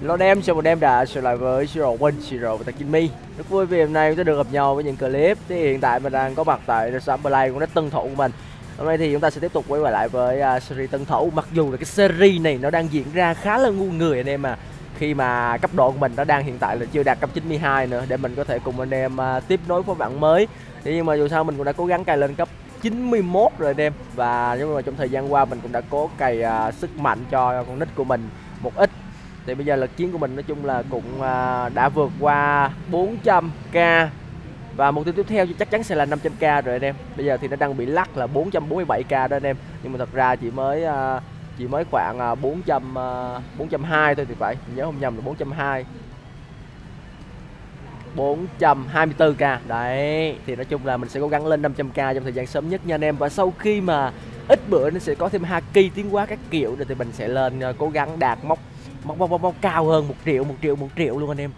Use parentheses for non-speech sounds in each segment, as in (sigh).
Hello em, chào mừng em đã trở lại với Siro Win, Siro và Takimi. Rất vui vì hôm nay chúng ta được gặp nhau với những clip. Thì hiện tại mình đang có mặt tại Resort Play cũng rất tân thủ của mình. Hôm nay thì chúng ta sẽ tiếp tục quay lại với uh, series tân thủ. Mặc dù là cái series này nó đang diễn ra khá là ngu người anh em à. Khi mà cấp độ của mình nó đang hiện tại là chưa đạt cấp 92 nữa Để mình có thể cùng anh em uh, tiếp nối với bạn mới. Thế nhưng mà dù sao mình cũng đã cố gắng cài lên cấp 91 rồi anh em. Và nhưng mà trong thời gian qua mình cũng đã cố cày uh, sức mạnh cho con nít của mình một ít. Thì bây giờ lực chiến của mình nói chung là cũng uh, đã vượt qua 400k và mục tiêu tiếp theo chắc chắn sẽ là 500k rồi anh em. Bây giờ thì nó đang bị lắc là 447k đó anh em. Nhưng mà thật ra chỉ mới uh, chỉ mới khoảng 400 uh, 420 thôi thì phải. Nhớ không nhầm là 420 424k đấy thì nói chung là mình sẽ cố gắng lên 500k trong thời gian sớm nhất nha anh em. Và sau khi mà ít bữa nó sẽ có thêm haki tiến hóa các kiểu thì mình sẽ lên uh, cố gắng đạt mốc mốc mốc mốc mốc cao hơn một triệu một triệu một triệu luôn anh em.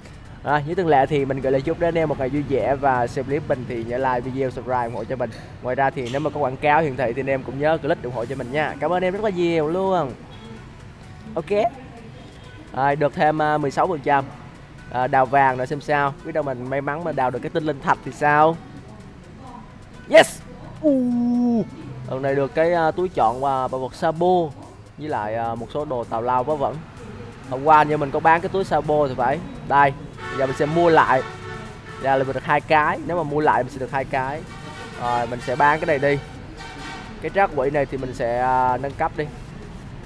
À, như thường lệ thì mình gửi lời chúc đến anh em một ngày vui vẻ và xem clip mình thì nhớ like video subscribe ủng hộ cho mình. Ngoài ra thì nếu mà có quảng cáo hiển thị thì anh em cũng nhớ click ủng hộ cho mình nha. Cảm ơn em rất là nhiều luôn. Ok. À, được thêm ờ, uh, 16 phần trăm à, đào vàng nữa xem sao. Biết đâu mình may mắn mà đào được cái tinh linh thạch thì sao? Yes! Uh. lần này được cái uh, túi chọn và bảo vật sabo với lại uh, một số đồ tào lao vớ vẩn. Hôm qua như mình có bán cái túi sabo thì phải. Đây giờ mình sẽ mua lại. Ra là mình được hai cái. Nếu mà mua lại mình sẽ được hai cái. Rồi mình sẽ bán cái này đi. Cái trác quỷ này thì mình sẽ uh, nâng cấp đi.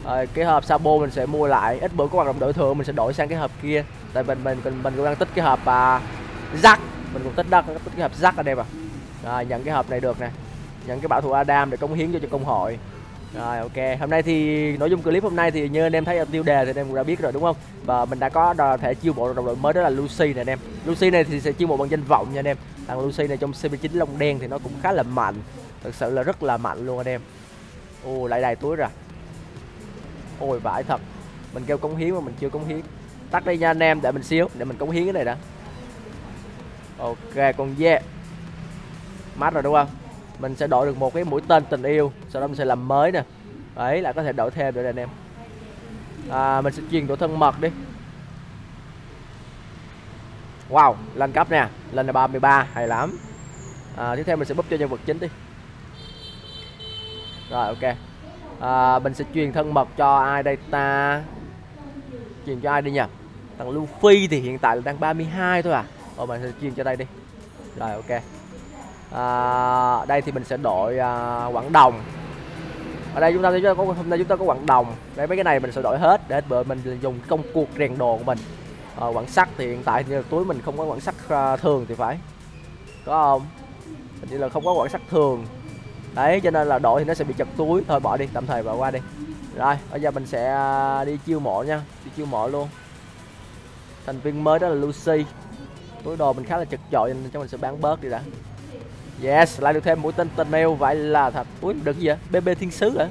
Rồi cái hộp sabo mình sẽ mua lại. Ít bữa có hoạt động đổi thưởng mình sẽ đổi sang cái hộp kia tại mình mình mình, mình cũng đang tích cái hộp à, uh, rắc mình cũng tích đất tích cái hộp rắc ở đây mà rồi nhận cái hộp này được nè nhận cái bảo thủ Adam để cống hiến cho cho công hội rồi ok, hôm nay thì nội dung clip hôm nay thì như anh em thấy ở tiêu đề thì anh em cũng đã biết rồi đúng không? Và mình đã có thể chiêu mộ đồng đội mới đó là Lucy này anh em. Lucy này thì sẽ chiêu mộ bằng danh vọng nha anh em. Thằng Lucy này trong CP9 lông đen thì nó cũng khá là mạnh. Thực sự là rất là mạnh luôn anh em. ô lại đầy túi rồi. Ôi vãi thật. Mình kêu cống hiến mà mình chưa cống hiến. Tắt đi nha anh em để mình xíu để mình cống hiến cái này đã. Ok, con yeah. Mát rồi đúng không? mình sẽ đổi được một cái mũi tên tình yêu sau đó mình sẽ làm mới nè. Đấy là có thể đổi thêm được anh em. À, mình sẽ truyền đổi thân mật đi. Wow lên cấp nè lên là 33 hay lắm. À, tiếp theo mình sẽ búp cho nhân vật chính đi. Rồi ok. À, mình sẽ truyền thân mật cho ai đây ta? Truyền cho ai đi nhỉ? Thằng Luffy thì hiện tại là đang 32 thôi à. Rồi mình sẽ chuyên cho đây đi. Rồi ok. À, đây thì mình sẽ đổi à, quảng đồng. Ở đây chúng ta sẽ có hôm nay chúng ta có quảng đồng. Đây mấy cái này mình sẽ đổi hết để bữa mình dùng công cuộc rèn đồ của mình. Ờ, à, quảng sắt thì hiện tại thì túi mình không có quảng sắt à, thường thì phải. Có không? Hình như là không có quảng sắt thường. Đấy cho nên là đổi thì nó sẽ bị chật túi. Thôi bỏ đi tạm thời bỏ qua đi. Rồi bây giờ mình sẽ à, đi chiêu mộ nha. Đi chiêu mộ luôn thành viên mới đó là Lucy túi đồ mình khá là chật chội nên cho mình sẽ bán bớt đi đã Yes, lại được thêm mũi tên tên mail vậy là thật. Ui, đừng gì vậy? BB Thiên Sứ hả?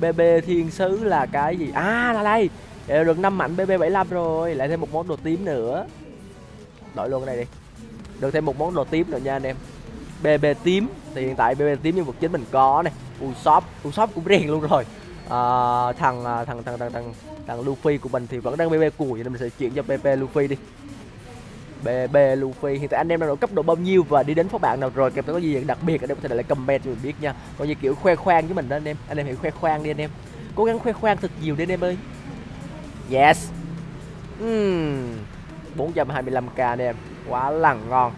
BB Thiên Sứ là cái gì? À là đây. Đều được năm mạnh BB75 rồi, lại thêm một món đồ tím nữa. Đổi luôn cái này đi. Được thêm một món đồ tím nữa nha anh em. BB tím thì hiện tại BB tím nhân vật chính mình có này. Usopp, Usopp cũng rèn luôn rồi. Ờ, thằng ờ, thằng thằng thằng thằng thằng Luffy của mình thì vẫn đang BB củi nên mình sẽ chuyển cho BB Luffy đi. BB Luffy. Hiện tại anh em đang ở cấp độ bao nhiêu và đi đến phó bạn nào rồi? Kèm theo có gì đặc biệt anh em có thể để lại comment cho mình biết nha. Còn như kiểu khoe khoang với mình đó anh em. Anh em hãy khoe khoang đi anh em. Cố gắng khoe khoang thật nhiều đi anh em ơi. Yes. Mm. 425k anh em. Quá lằng ngon.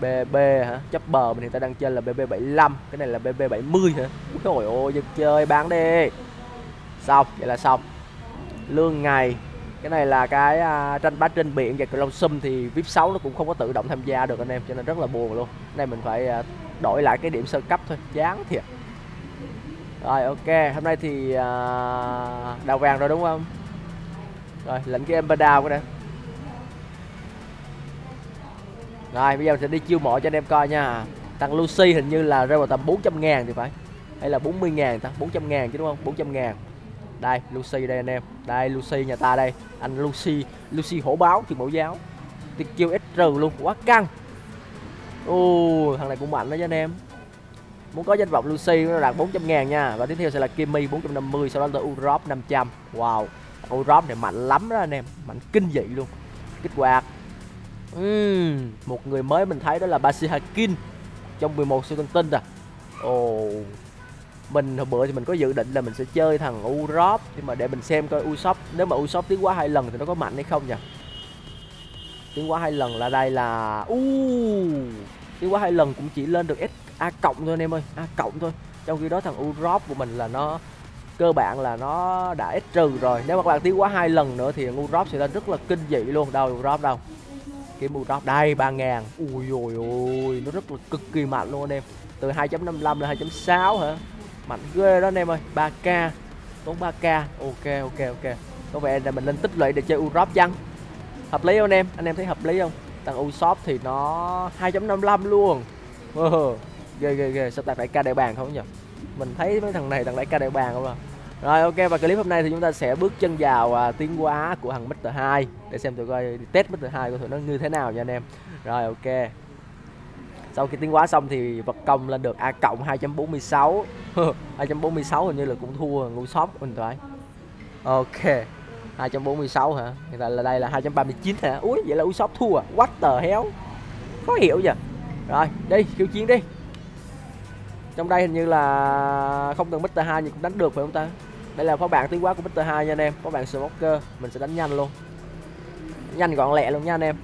BB hả? Chấp bờ mình hiện tại đang chơi là BB 75 cái này là BB 70 hả? Trời ơi giật chơi bán đi. Xong vậy là xong. Lương ngày. Cái này là cái uh, tranh bá trên biển và cự long sum thì vip 6 nó cũng không có tự động tham gia được anh em cho nên rất là buồn luôn. Này mình phải uh, đổi lại cái điểm sơ cấp thôi. Chán thiệt. Rồi ok. Hôm nay thì uh, đào vàng rồi đúng không? Rồi lệnh cái ember đào cái này rồi bây giờ mình sẽ đi chiêu mộ cho anh em coi nha. Thằng Lucy hình như là rơi vào tầm 400 ngàn thì phải hay là 40 ngàn ta 400 ngàn chứ đúng không? 400 ngàn. Đây Lucy đây anh em. Đây Lucy nhà ta đây. Anh Lucy Lucy hổ báo trường mẫu giáo. Thì kêu ít trừ luôn quá căng. Ô thằng này cũng mạnh đó nha anh em. Muốn có danh vọng Lucy nó đạt 400 ngàn nha. Và tiếp theo sẽ là Kimmy 450 sau đó là Urop 500 wow Urop này mạnh lắm đó anh em. Mạnh kinh dị luôn. Kích hoạt. Uhm, một người mới mình thấy đó là Basihakin trong 11 siêu tân tinh à. Ồ. oh mình hồi bữa thì mình có dự định là mình sẽ chơi thằng Urop nhưng mà để mình xem coi Usopp nếu mà Usopp tiến quá hai lần thì nó có mạnh hay không nhỉ? Tiến quá hai lần là đây là u uh, tiến quá hai lần cũng chỉ lên được S A cộng thôi anh em ơi A cộng thôi. Trong khi đó thằng Urop của mình là nó cơ bản là nó đã S trừ rồi. Nếu mà các bạn tiến quá hai lần nữa thì Urop sẽ lên rất là kinh dị luôn. Đâu Urop đâu? Kiếm Urop đây ba ngàn. Ui ôi ôi nó rất là cực kỳ mạnh luôn anh em. Từ 2.55 lên 2.6 hả? Mạnh ghê đó anh em ơi. 3k tốn 3k ok ok ok. Có vẻ là mình nên tích lũy để chơi Urop chăng? Hợp lý không anh em? Anh em thấy hợp lý không? Thằng Usopp thì nó 2.55 luôn. Uh, ghê ghê ghê. Sao tặng đại ca đại bàng không nhỉ? Mình thấy mấy thằng này thằng đại ca đại bàng không à? Rồi ok. Và clip hôm nay thì chúng ta sẽ bước chân vào à, tiến hóa của thằng Mr 2 để xem tụi coi test Mr 2 của tụi nó như thế nào nha anh em. Rồi ok sau khi tiến hóa xong thì vật công lên được A cộng 2.46 2.46 (laughs) hình như là cũng thua ngu shop mình phải ok 246 hả? Hiện tại là đây là 239 hả? Úi, vậy là Usopp thua à? What the hell? Khó hiểu vậy. Rồi, đi, khiêu chiến đi. Trong đây hình như là không cần Mr 2 nhưng cũng đánh được phải không ta? Đây là phó bạn tiến hóa của Mr 2 nha anh em. Phó bạn Smoker, mình sẽ đánh nhanh luôn. Nhanh gọn lẹ luôn nha anh em.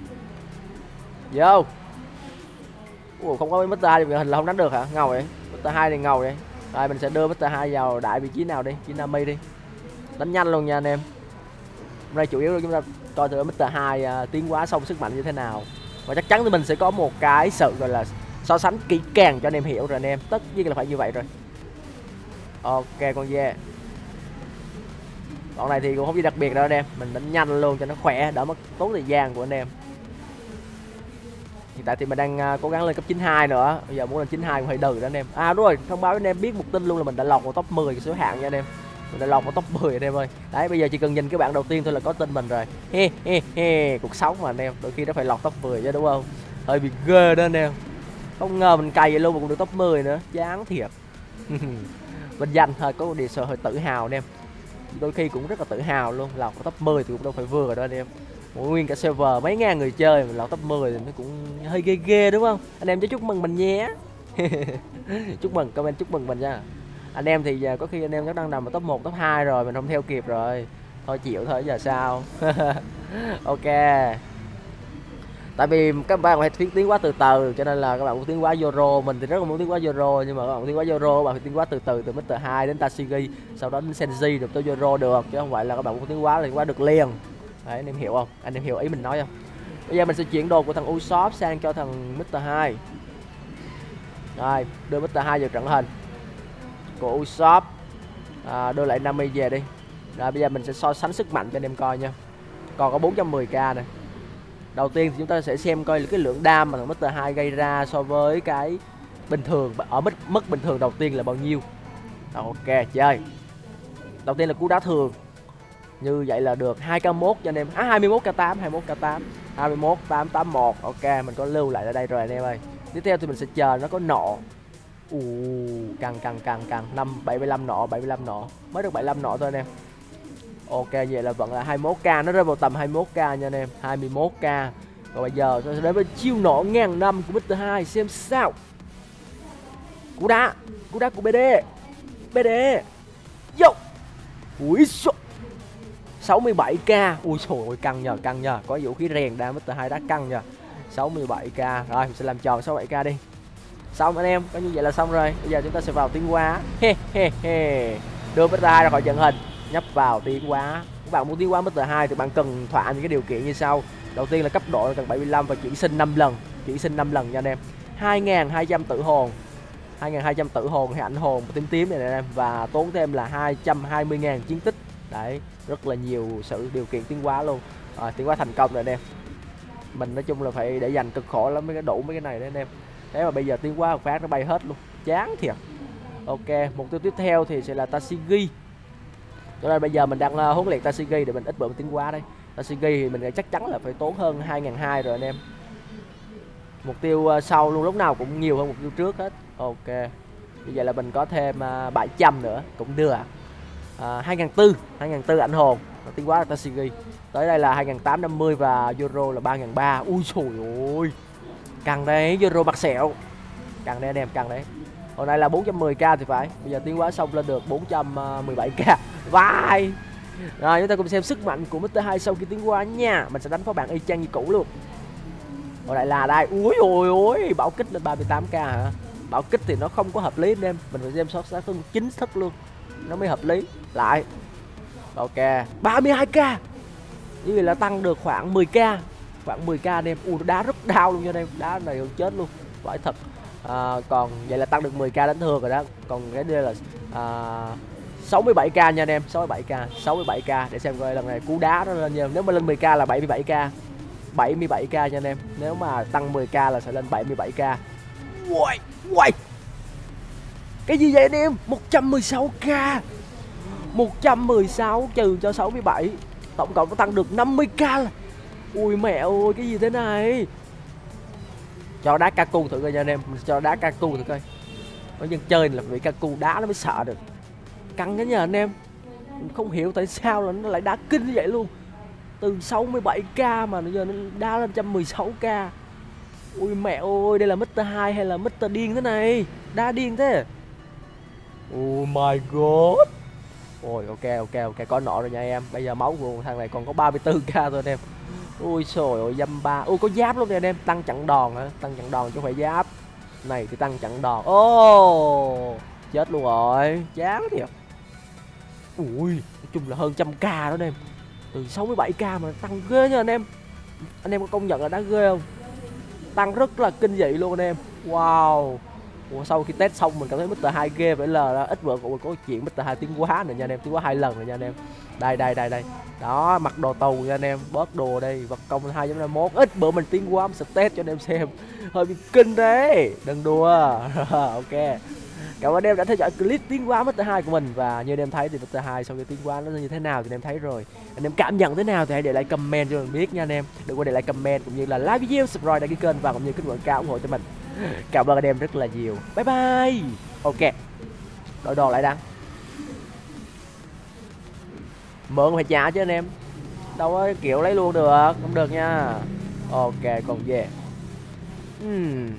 Vô Ủa, không có mất 2 thì hình là không đánh được hả? Ngầu vậy. Mất hai thì ngầu vậy. Rồi mình sẽ đưa mất hai vào đại vị trí nào đi? Chín Nami đi. Đánh nhanh luôn nha anh em. Hôm nay chủ yếu là chúng ta coi thử mất hai uh, tiến hóa xong sức mạnh như thế nào. Và chắc chắn thì mình sẽ có một cái sự gọi là so sánh kỹ càng cho anh em hiểu rồi anh em. Tất nhiên là phải như vậy rồi. Ok con dê con này thì cũng không gì đặc biệt đâu anh em. Mình đánh nhanh luôn cho nó khỏe đỡ mất tốn thời gian của anh em tại thì mình đang à, cố gắng lên cấp 92 nữa. Bây giờ muốn lên 92 cũng hơi đừ đó anh em. À đúng rồi, thông báo với anh em biết một tin luôn là mình đã lọt vào top 10 số hạng nha anh em. Mình đã lọt vào top 10 anh em ơi. Đấy, bây giờ chỉ cần nhìn cái bảng đầu tiên thôi là có tên mình rồi. He he he, cuộc sống mà anh em. Đôi khi nó phải lọt top 10 chứ, đúng không? Hơi bị ghê đó anh em. Không ngờ mình cày vậy luôn mà cũng được top 10 nữa. Chán thiệt. (laughs) Mình dành thôi, có một điều sợ hơi tự hào anh em đôi khi cũng rất là tự hào luôn. Lọt vào top 10 thì cũng đâu phải vừa rồi đó anh em. Nguyên cả server mấy ngàn người chơi mà lọt top 10 thì nó cũng hơi ghê ghê đúng không? Anh em cho chúc mừng mình nhé. (laughs) Chúc mừng comment chúc mừng mình nha. Anh em thì giờ có khi anh em nó đang nằm ở top 1, top 2 rồi mình không theo kịp rồi. Thôi chịu thôi giờ sao? (laughs) Ok tại vì các bạn phải tiến tiến quá từ từ cho nên là các bạn muốn tiến quá Euro mình thì rất là muốn tiến quá Euro nhưng mà các bạn tiến quá Euro bạn phải tiến quá từ từ từ Mr 2 đến Tashigi sau đó đến Senji được tới Euro được chứ không phải là các bạn muốn tiến quá thì quá được liền. Đấy anh em hiểu không? Anh em hiểu ý mình nói không? Bây giờ mình sẽ chuyển đồ của thằng Usopp sang cho thằng Mr 2 rồi đưa Mr 2 vào trận hình của Usopp. À, đưa lại Nami về đi. Rồi bây giờ mình sẽ so sánh sức mạnh cho anh em coi nha. Còn có 410k này đầu tiên thì chúng ta sẽ xem coi cái lượng đam mà thằng Mr 2 gây ra so với cái bình thường, ở mức mức bình thường đầu tiên là bao nhiêu. Ok chơi đầu tiên là cú đá thường. Như vậy là được 2k1 cho anh em. À 21k8 21k8 21 881 ok, mình có lưu lại ở đây rồi anh em ơi. Tiếp theo thì mình sẽ chờ nó có nọ. Ù, căng căng căng căng. Năm 75 nọ 75 nọ. Mới được 75 nọ thôi anh em ok, vậy là vẫn là 21k nó rơi vào tầm 21k nha anh em 21k và bây giờ tôi sẽ đến với chiêu nổ ngàn năm của Mr 2 xem sao. Cú đá cú đá của BD BD yo ui xô. 67k ui trời ơi căng nhờ căng nhờ. Có vũ khí rèn đá Mr 2 đá căng nhờ. 67k rồi, mình sẽ làm tròn 67k đi. Xong anh em có như vậy là xong rồi. Bây giờ chúng ta sẽ vào tiếng quá he he he. Đưa Mr 2 ra khỏi trận hình nhấp vào tiến hóa các bạn muốn tiến hóa Mr 2 thì bạn cần thỏa những cái điều kiện như sau. Đầu tiên là cấp độ cần 75 và chuyển sinh 5 lần chuyển sinh 5 lần nha anh em. 2.200 tử hồn. 2.200 tử hồn hay ảnh hồn tím tím này anh em. Và tốn thêm là 220.000 chiến tích. Đấy rất là nhiều sự điều kiện tiến hóa luôn. À, tiến hóa thành công rồi anh em. Mình nói chung là phải để dành cực khổ lắm mới đủ mấy cái này đấy anh em. Thế mà bây giờ tiến hóa một phát nó bay hết luôn. Chán thiệt. Ok mục tiêu tiếp theo thì sẽ là Tashigi cho nên bây giờ mình đang uh, huấn luyện Tashigi để mình ít bữa mình tiến qua đây. Tashigi thì mình chắc chắn là phải tốn hơn 2.200 rồi anh em. Mục tiêu uh, sau luôn lúc nào cũng nhiều hơn mục tiêu trước hết. Ok. Như vậy là mình có thêm ờ, uh, 700 nữa cũng đưa à, 2004 2004 ảnh hồn. Tiến hóa Tashigi. Tới đây là 2850 và Euro là 3003 ui trời ơi càng đấy Euro mặt sẹo. Càng đấy anh em càng đấy. Hồi nay là 410k thì phải. Bây giờ tiến quá xong lên được 417k vai. Rồi chúng ta cùng xem sức mạnh của Mr. Hai sau khi tiến qua nha. Mình sẽ đánh phó bạn y chang như cũ luôn. Hồi lại là đây. Ui ôi ôi bảo kích lên 38k hả? Bảo kích thì nó không có hợp lý anh em. Mình phải xem sót sát thương chính thức luôn. Nó mới hợp lý. Lại. Ok. 32k như vậy là tăng được khoảng 10k khoảng 10k anh em. U đá rất đau luôn nha anh em. Đá này hơn chết luôn. Phải thật. À, còn vậy là tăng được 10k đánh thường rồi đó. Còn cái đây là à, 67k nha anh em 67k 67k để xem coi lần này cú đá nó lên nhiều. Nếu mà lên 10k là 77k 77k nha anh em. Nếu mà tăng 10k là sẽ lên 77k Uầy, uầy. Cái gì vậy anh em? 116k 116 trừ cho 67 Tổng cộng nó tăng được 50k là... Ui mẹ ơi cái gì thế này? Cho đá ca cu thử coi nha anh em Cho đá ca cu thử coi. Nói dân chơi là bị ca cu đá nó mới sợ được. Căng cái nhờ anh em. Không hiểu tại sao là nó lại đá kinh như vậy luôn. Từ 67k mà bây giờ nó đá lên 116k Ui mẹ ơi đây là Mr. 2 hay là Mr. điên thế này? Đá điên thế. Oh my god. Ôi ok ok ok có nọ rồi nha em. Bây giờ máu của thằng này còn có 34k thôi anh em. Ui trời ơi dâm ba. Ui có giáp luôn nha anh em. Tăng chặn đòn hả? Tăng chặn đòn chứ không phải giáp. Này thì tăng chặn đòn. Ô oh, Chết luôn rồi. Chán thiệt. Ui Nói chung là hơn trăm k đó anh em. Từ 67k mà tăng ghê nha anh em. Anh em có công nhận là đã ghê không? Tăng rất là kinh dị luôn anh em. Wow. Ủa, sau khi test xong mình cảm thấy Mr. 2 ghê vậy là ít bữa cũng có chuyện Mr. 2 tiếng quá nữa nha anh em. Tiếng quá hai lần rồi nha anh em. Đây đây đây đây. Đó mặc đồ tù nha anh em. Bớt đồ đây vật công 2.51 ít bữa mình tiếng quá mình sẽ test cho anh em xem. Hơi bị kinh đấy. Đừng đùa. (laughs) Ok cảm ơn em đã theo dõi clip tiến hóa Mr. 2 của mình. Và như anh em thấy thì Mr. 2 sau khi tiến hóa nó như thế nào thì anh em thấy rồi. Anh em cảm nhận thế nào thì hãy để lại comment cho mình biết nha anh em. Đừng quên để lại comment cũng như là like video, subscribe đăng ký kênh và cũng như kích quảng cáo ủng hộ cho mình. Cảm ơn anh em rất là nhiều. Bye bye. Ok. Đổi đồ lại đăng mượn phải trả chứ anh em. Đâu có kiểu lấy luôn được. Không được nha. Ok, còn về. Uhm.